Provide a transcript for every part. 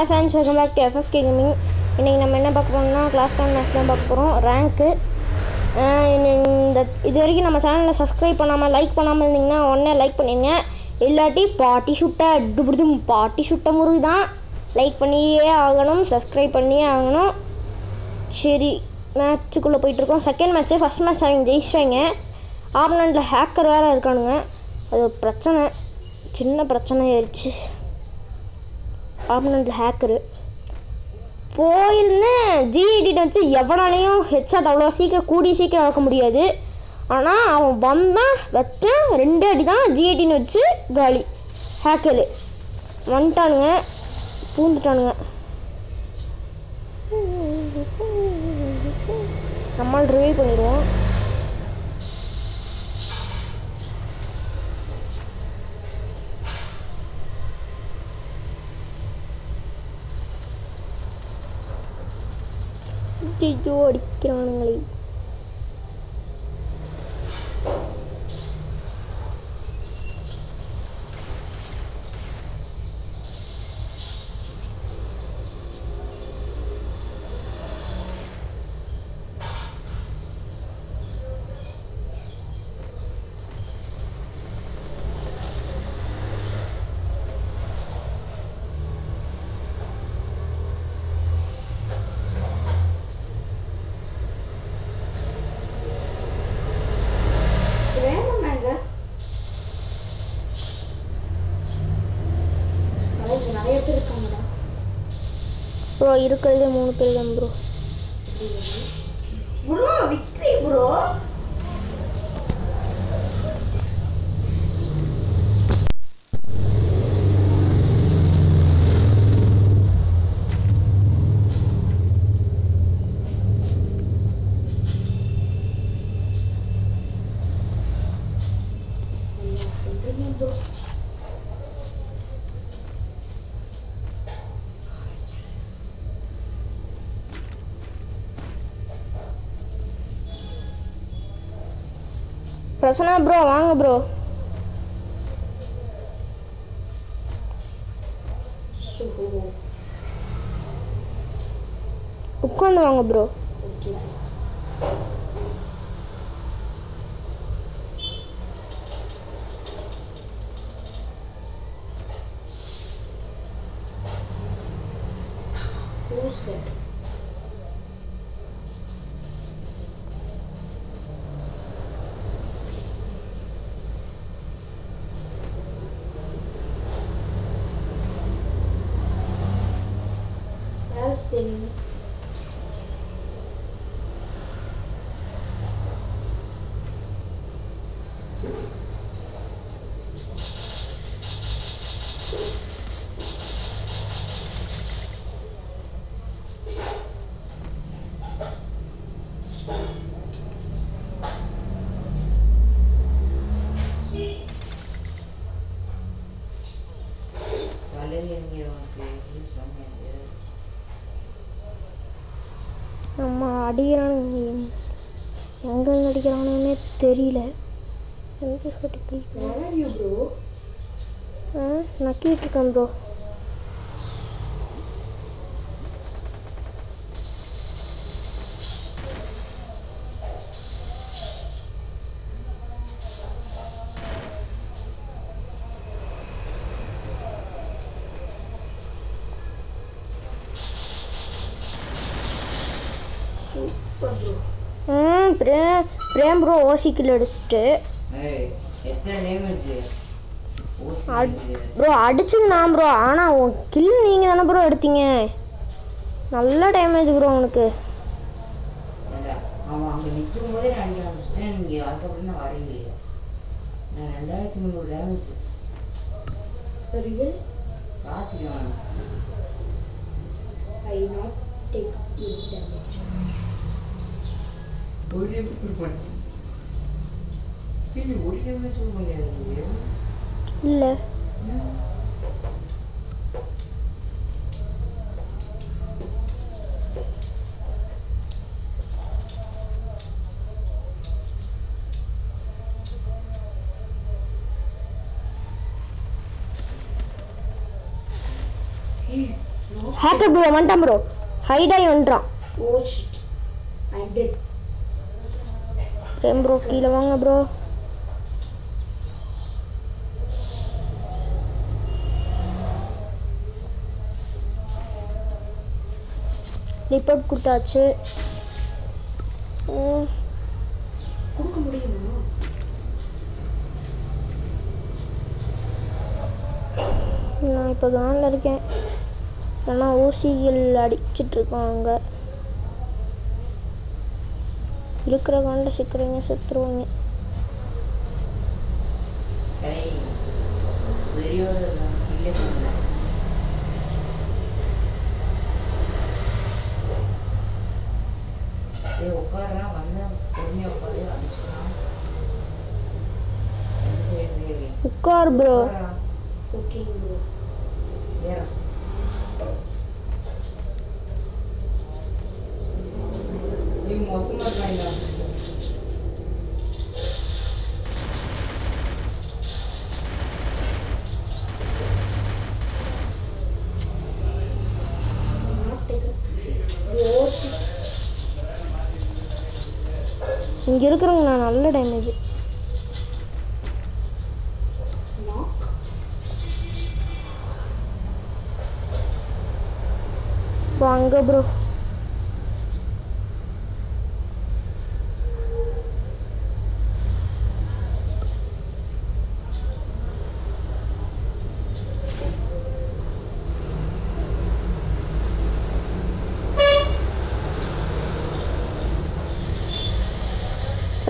Hi friends welcome back to FF gaming இன்றைக்கி நம்ம என்ன பார்க்க போகிறோம்னா கிளாஸ் டைம் மேட்ச் தான் பார்க்க போகிறோம் ரேங்க்கு இந்த இது வரைக்கும் நம்ம சேனலில் சப்ஸ்கிரைப் பண்ணாமல் லைக் பண்ணாமல் இருந்தீங்கன்னா உடனே லைக் பண்ணிடுங்க இல்லாட்டி பாட்டி சுட்ட அடுபடுதும் பாட்டி சுட்ட முருகு தான் லைக் பண்ணியே ஆகணும் சப்ஸ்கிரைப் பண்ணியே ஆகணும். சரி மேட்ச்சுக்குள்ளே போயிட்டுருக்கோம் செகண்ட் மேட்ச்சு ஃபஸ்ட் மேட்ச் அவங்க ஜெயிச்சிட்டாங்க. ஆப்னண்டில் ஹேக்கர் வேறு இருக்கானுங்க. அது ஒரு பிரச்சனை. சின்ன பிரச்சனை ஆயிடுச்சு. ஆப்னண்டில் ஹேக்கரு போயிருந்தேன். ஜிஐடிட்ட வச்சு எவனாலையும் ஹெட்ஷாட் அவ்வளோ சீக்கிரம் கூடிய சீக்கிரம் வளர்க்க முடியாது. ஆனால் அவன் வந்தான் வச்சேன் ரெண்டு அடி தான் ஜிஐடின்னு வச்சு காலி. ஹேக்கரு வந்துட்டானுங்க. பூந்துட்டானுங்க. நம்மளால் ரிவைவ் பண்ணிடுவோம். ഫ്രിഡ്ജ് ഓടിക്കലാണ് നിങ്ങൾ ப்ரோ இருக்கிறதே மூணு பேர் தான் bro bro victory bro Prasanna bro வாங்க ப்ரோ உட்காந்து வாங்க bro xinh Vale, yo quiero que eso me ayude. நம்ம அடிக்கிறானுங்க. எங்கேருந்து அடிக்கிறானுன்னே தெரியல. எந்த சட்டி நான் கேட்டிருக்கேன் ப்ரோ பிரேம் பிரேம் ப்ரோ ஓசிக்கில் அடிச்சுட்டு. ப்ரோ அடிச்சது நான் ப்ரோ ஆனால் உன் கில் நீங்கள் தானே ப்ரோ எடுத்தீங்க. நல்ல டேமேஜ் ப்ரோ உனக்கு. நிக்கும் போதே நான் அடிக்க ஆரம்பிச்சிட்டேன். Damage. Real? பாத்துக்கலாம். I not take any damage. ஒரு damage கூட பண்ணல. ஏய், ஒரு damage கூட பண்ணலையா நீங்க? இல்லை ம். ஹேக்கர் ப்ரோ வந்துட்டான் ப்ரோ ஹைடாகி வந்துட்டான் Oh shit. I'm dead. Prem bro கீழே வாங்க ப்ரோ ரிப்போர்ட் கொடுத்தாச்சு கொடுக்க முடியுமா? நான் இப்போ கானில் இருக்கேன். ஏன்னா ஊசிகள் அடிச்சிட்டு இருக்காங்க. இருக்கிற காண்டில் சிக்கிறீங்க செத்துருவாங்க கரை பெரியோர் இல்லை சொன்னேன் ஏய் உட்காரலாம் வந்தா பொறுமையாக உட்காரு அடிச்சுக்கலாம் எந்த சைடு தேவி உட்கார் ப்ரோ உட்காரா ஓகே ப்ரோ ஏறம் மொத்தமாக இங்கே இருக்கிறவங்க நான் நல்ல டேமேஜ் Knock. வாங்க ப்ரோ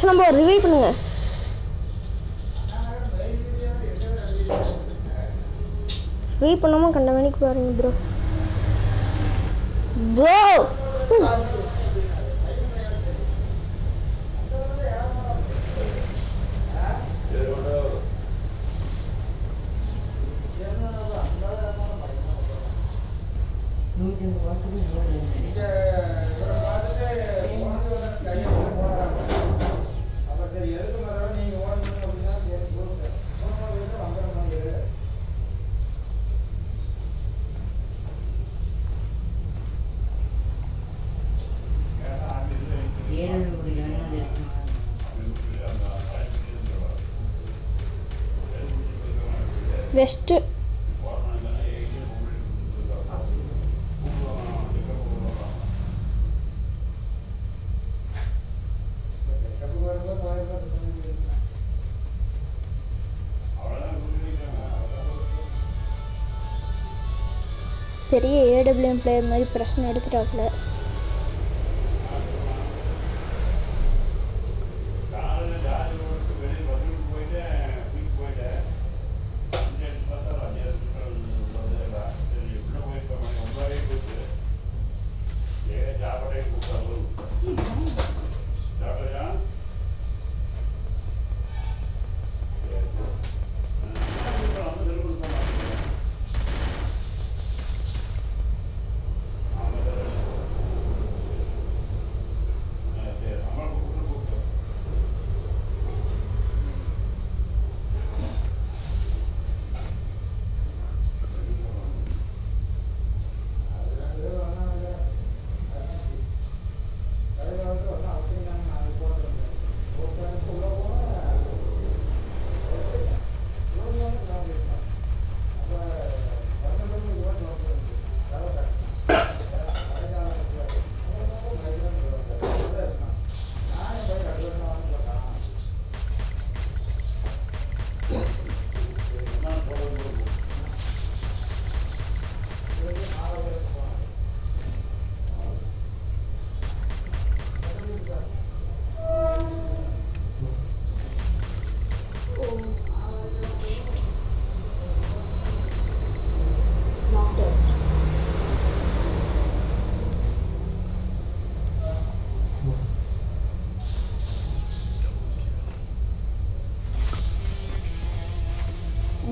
பிரச்சனை ப்ரோ ரிவைவ் பண்ணுங்க ரிவைவ் பண்ணாமல் கண்ட மணிக்கு பாருங்க ப்ரோ ப்ரோ நூற்றி ஐம்பது வாரத்துக்கு மூணு இருந்தேன் ஏழு நூறு ஜனம் இருக்குமா வெஸ்ட்டு பெரிய ஏடபிள்யூஎம் பிளேயர் மாதிரி பிரச்சனை எடுத்துட்டாப்புல.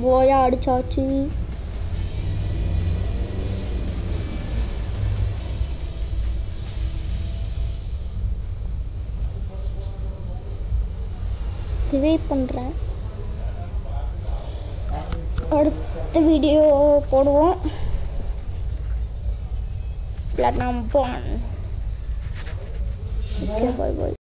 போயா அடிச்சாச்சு. பண்றேன். பண்ணுறேன் அடுத்த வீடியோ போடுவோம். பிளாட்னம் one. ஓகே பாய் பாய்